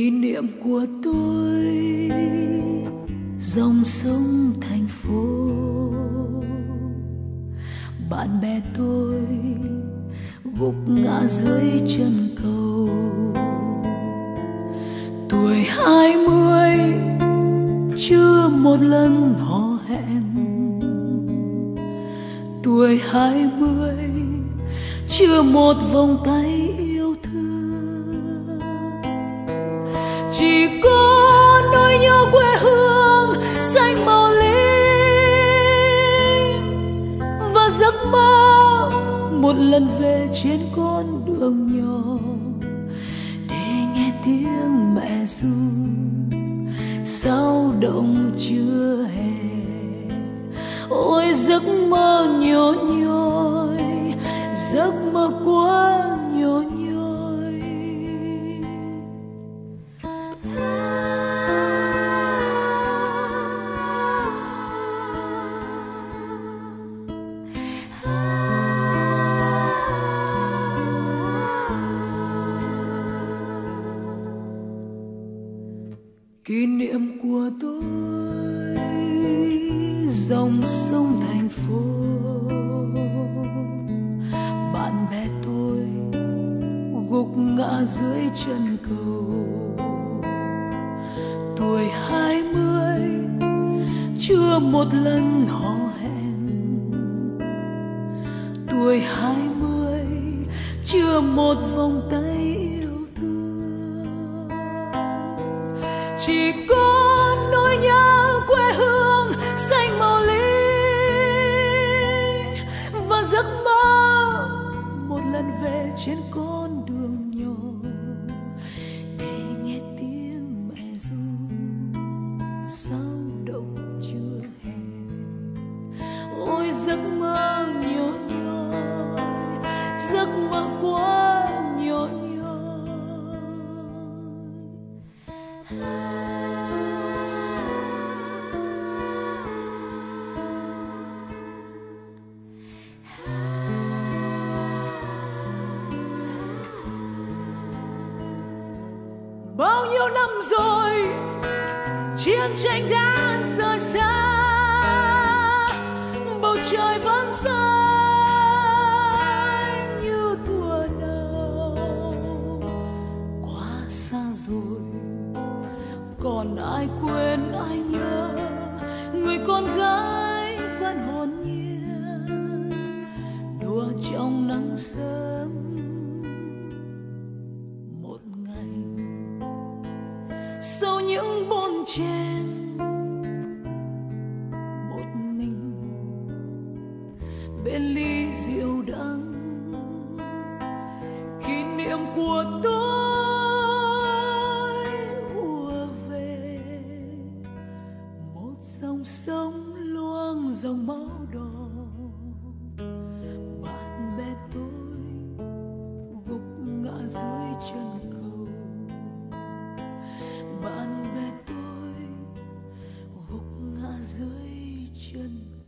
kỷ niệm của tôi, dòng sông thành phố. Bạn bè tôi gục ngã dưới chân cầu. Tuổi hai mươi, chưa một lần hò hẹn. Tuổi hai mươi, chưa một vòng tay chỉ có nỗi nhớ quê hương xanh màu ly và giấc mơ một lần về trên con đường nhỏ để nghe tiếng mẹ ru sao động chưa hè. Ôi giấc mơ nhỏ nhoi, giấc mơ quá kỷ niệm của tôi, dòng sông thành phố. Bạn bè tôi gục ngã dưới chân cầu. Tuổi hai mươi, chưa một lần hò hẹn. Tuổi hai mươi, chưa một vòng tay yêu. Con đường nhỏ để nghe tiếng mẹ ru. Sao động chưa hè? Ôi, giấc mơ nhỏ nhoi, giấc mơ quá nhỏ nhoi. Bao nhiêu năm rồi, chiến tranh đã rời xa. Bầu trời vẫn xanh như thuở nào quá xa rồi, còn ai quên, ai nhớ? Người con gái vẫn hồn nhiên, đùa trong nắng sớm. trên một mình. Bên ly rượu đắng, kỷ niệm của tôi ùa về. Một dòng sông loang dòng máu đỏ. Bạn bè tôi gục ngã dưới 真